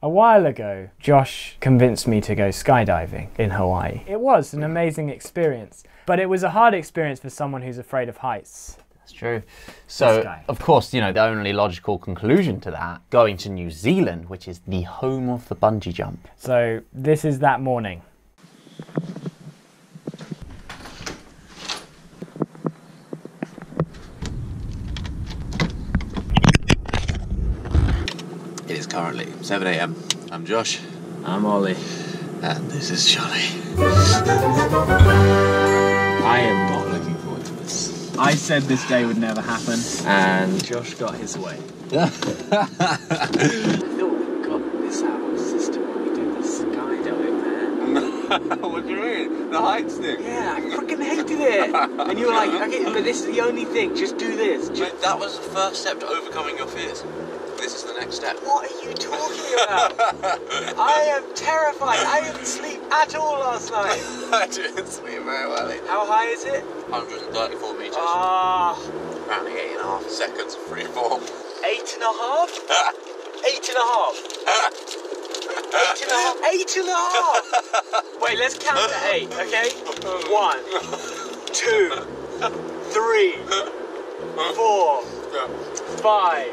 A while ago, Josh convinced me to go skydiving in Hawaii. It was an amazing experience, but it was a hard experience for someone who's afraid of heights. That's true. So, of course, you know, the only logical conclusion to that, going to New Zealand, which is the home of the bungee jump. So, this is that morning. Currently 7 a.m. I'm Josh, I'm Ollie. and this is Johnny. I am not looking forward to this. I said this day would never happen, and Josh got his way. I thought we got this out of our system when we did the skydiving, man. what do you mean? The heights thing? Yeah, I freaking hated it. And you were like, okay, but this is the only thing. Just do this. Just, Mate, that was the first step to overcoming your fears. This is the next step. what are you talking about? I am terrified. I didn't sleep at all last night. I didn't sleep very well. either. How high is it? 134 meters, Ah, rounding eight and a half seconds of free fall. eight and a half. Eight and a half. Eight and a half. Eight and a half. Wait, let's count to eight, okay? One, two, three, four, five,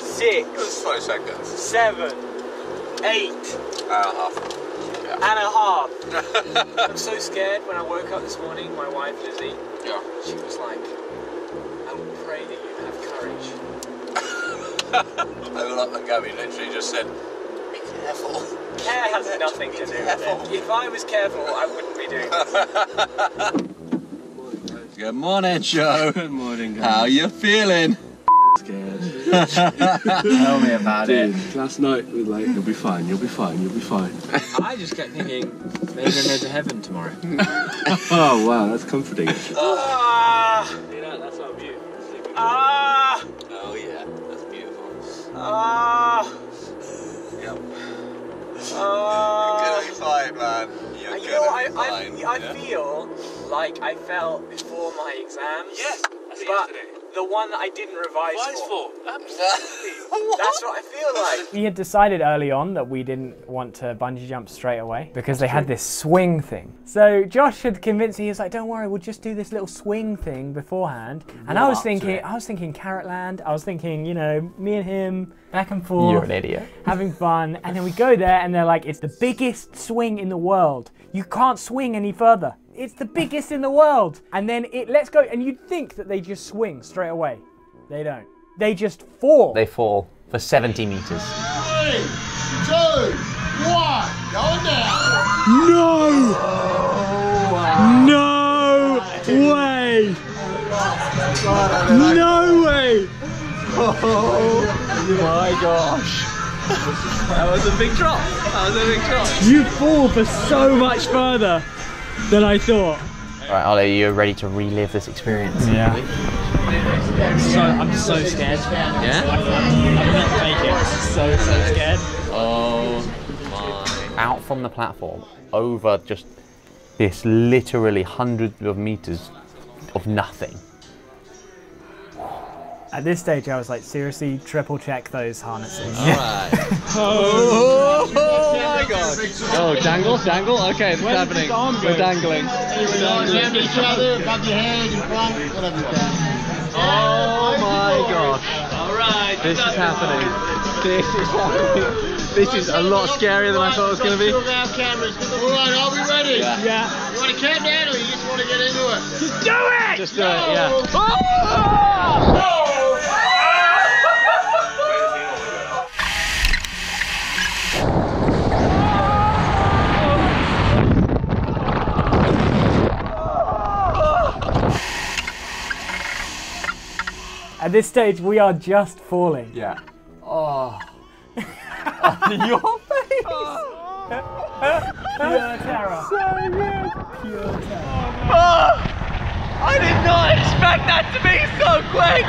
six, Just 20 seconds. seven, eight And a half. Yeah. and a half. I'm so scared when I woke up this morning, my wife Lizzie, yeah. she was like, I would pray that you have courage. I will up and Gabby literally just said, be careful. Care has nothing to do with it. If I was careful, I wouldn't be doing this. Good morning, Joe. Good morning, guys. How you feeling? Scared. Tell me about Dude, last night we were like, you'll be fine, you'll be fine, you'll be fine. I just kept thinking, maybe I'm going to heaven tomorrow. Oh wow, that's comforting. Ah, Yeah, that's our view. ah, Oh yeah, that's beautiful. ah, Yep. ah. You're gonna be fine, man. You're You gonna know, I, be I, fine. I yeah? feel like I felt before my exams. Yes, But the one that I didn't revise for. Absolutely. That's what I feel like. We had decided early on that we didn't want to bungee jump straight away because they had this swing thing. So Josh had convinced me, he was like, don't worry, we'll just do this little swing thing beforehand. And I was thinking, it. I was thinking Carrotland, I was thinking, you know, me and him, back and forth. You're an idiot. having fun, and then we go there, and they're like, "It's the biggest swing in the world. You can't swing any further. It's the biggest in the world." And then it lets go, and you'd think that they just swing straight away. They don't. They just fall. They fall for 70 meters. Three, two, one, going down. No! No way! No way! Oh my gosh. That was a big drop. That was a big drop. You fall for so much further than I thought. Right, Ollie, you're ready to relive this experience. Yeah. So, I'm so scared. Yeah? I'm not fake it. So, so scared. Oh my. Out from the platform, over just this literally hundreds of meters of nothing. At this stage, I was like, seriously, triple check those harnesses. Oh, my god. Oh, dangle, dangle? Okay, it's happening. We're dangling. Hand each other, above your head, in front, whatever you can. Oh my gosh. Alright. This is happening. This is happening. This is a lot scarier than I thought it was going to be. Still have cameras. All right, are we ready? Yeah. You want to count down or you just want to get into it? Just do it, Just do it, yeah. Oh! At this stage, we are just falling. Yeah. Oh. Your face. Pure terror. Pure terror. Ah. I did not expect that to be so quick.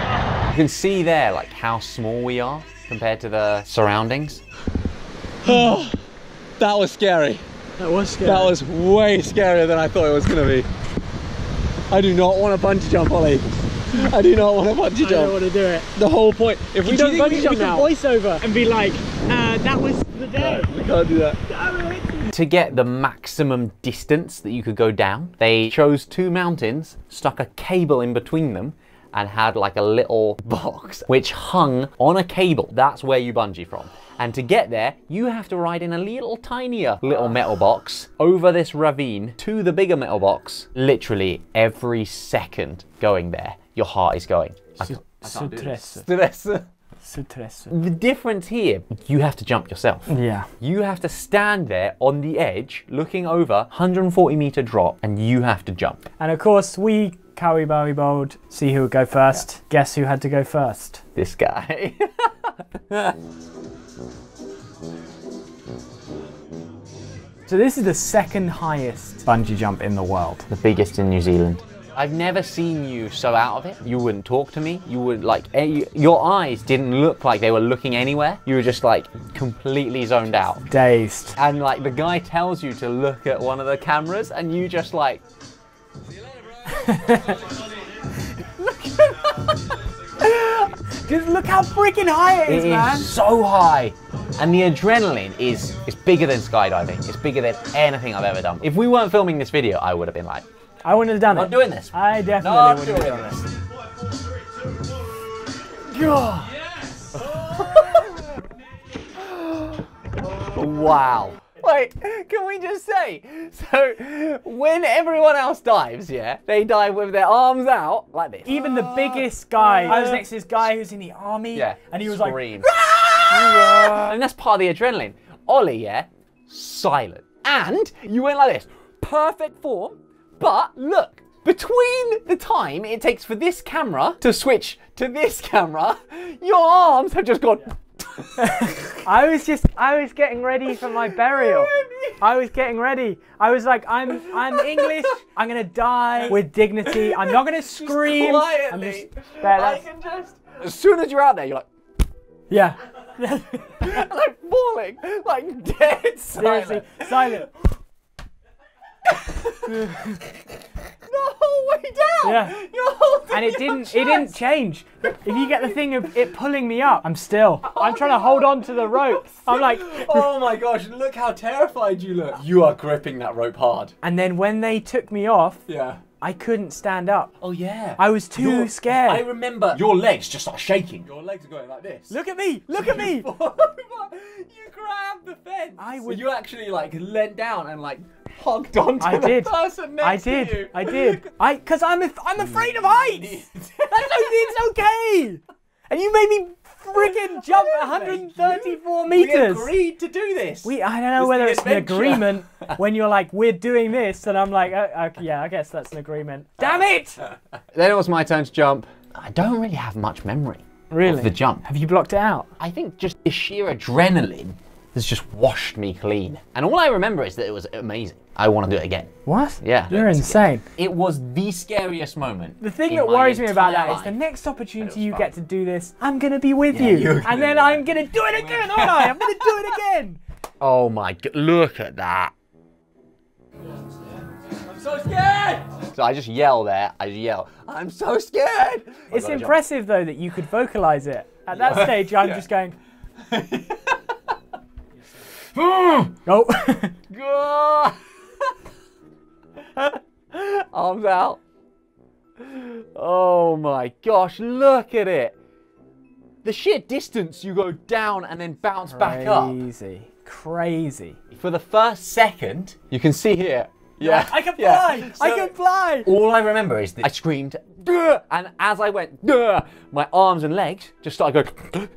You can see there like how small we are compared to the surroundings. Oh, that was scary. That was scary. That was way scarier than I thought it was going to be. I do not want to bungee jump, Ollie. I do not want to bungee jump. I don't want to do it. The whole point. If We we don't do bungee jump now. voice over and be like, uh, that was the day. We can't do that. To get the maximum distance that you could go down, they chose two mountains, stuck a cable in between them, and had like a little box which hung on a cable. That's where you bungee from. And to get there, you have to ride in a little tinier little metal box over this ravine to the bigger metal box. Literally every second going there, your heart is going. I can't- I can't do this. Stress. Stress. Stress. The difference here, you have to jump yourself. Yeah. You have to stand there on the edge, looking over 140 meter drop, and you have to jump. And of course, we, Cowie Bowie Bold, see who would go first. Guess who had to go first? This guy. So this is the second highest bungee jump in the world. the biggest in New Zealand. I've never seen you so out of it. You wouldn't talk to me. You would like eh, your eyes didn't look like they were looking anywhere. You were just like completely zoned out. Dazed. And like the guy tells you to look at one of the cameras, and you just like Just look how freaking high it It is, is man. so high. And the adrenaline is is bigger than skydiving. It's bigger than anything I've ever done. If we weren't filming this video, I would have been like, I wouldn't have done it. not it. doing this. I definitely Not wouldn't have doing done this. Wow. Wait, can we just say? So, when everyone else dives, yeah, they dive with their arms out like this. Even the biggest guy. Uh, I was next to this guy who's in the army. Yeah. And he was Scream. like, and that's part of the adrenaline. Ollie, yeah, silent. And you went like this, perfect form. But look, between the time it takes for this camera to switch to this camera, your arms have just gone. I was just, I was getting ready for my burial. I was getting ready. I was like, I'm, I'm English. I'm gonna die with dignity. I'm not gonna scream. I'm just, that- I can just. As soon as you're out there, you're like, yeah. like falling, like dead Seriously, silent. Silent. The whole way down. Yeah. You're holding And it your didn't, it didn't change. If you get the thing of it pulling me up, I'm still. I'm trying to hold on to the rope. I'm like, Oh my gosh, look how terrified you look. You are gripping that rope hard. and then when they took me off, Yeah. I couldn't stand up. Oh yeah. I was too Your- scared. I remember your legs just start shaking. Your legs are going like this. Look at me! Look at me! you grabbed the fence. I So would- you actually like leant down and like hugged onto I the did. person next I to did. you. I did. I because I'm af- I'm afraid of heights. That's it's okay. And you made me freaking jump I didn't make 134 We agreed to do this. We, I don't know It's whether the it's an agreement when you're like, we're doing this, and I'm like, oh, okay, yeah, I guess that's an agreement. Damn it! Then it was my turn to jump. I don't really have much memory Really? of the jump. Have you blocked it out? I think just the sheer adrenaline has just washed me clean. And all I remember is that it was amazing. I want to do it again. What? Yeah. You're insane. It was the scariest moment. The thing in that worries me about that is the next opportunity you fun. get to do this, I'm gonna be with Yeah, you, and then I'm gonna do it again, aren't I? I'm gonna do it again. Oh my god, look at that. I'm so scared! So I just yell there, I yell, I'm so scared! It's impressive though that you could vocalize it. At that Yeah. stage, I'm Yeah. just going. oh. Arms out. Oh my gosh, look at it! The sheer distance you go down and then bounce back up. crazy, crazy. For the first second, you can see here. Yeah, I can yeah. fly. I can fly. All I remember is that I screamed, "Duh!" and as I went, "Duh!" my arms and legs just started going,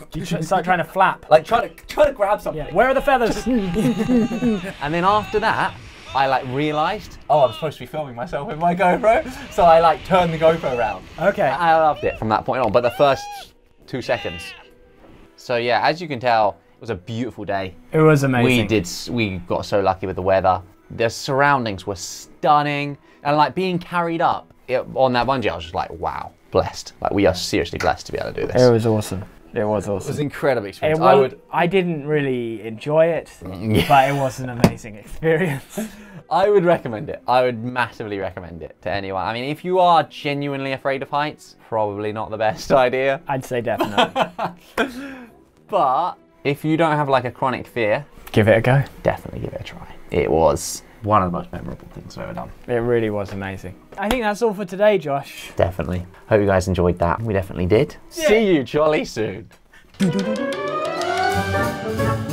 You tr- start trying to flap. like trying to trying to grab something. Yeah. Where are the feathers? And then after that, I like realised, oh, I'm supposed to be filming myself with my GoPro, so I like turned the GoPro around. okay. I loved it from that point on, but the first two seconds. So yeah, as you can tell, it was a beautiful day. It was amazing. We did. We got so lucky with the weather. The surroundings were stunning, and like being carried up it, on that bungee, I was just like, wow, blessed. Like we are seriously blessed to be able to do this. It was awesome. It was awesome. It was awesome. incredible experience. wa- I would. I didn't really enjoy it, mm. but it was an amazing experience. I would recommend it. I would massively recommend it to anyone. I mean, if you are genuinely afraid of heights, probably not the best idea. I'd say definitely. But If you don't have like a chronic fear, Give it a go. definitely give it a try. It was one of the most memorable things I've ever done. It really was amazing. I think that's all for today, Josh. Definitely. Hope you guys enjoyed that. We definitely did. See you jolly soon.